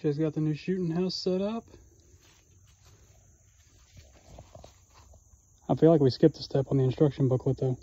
Just got the new shooting house set up. I feel like we skipped a step on the instruction booklet though.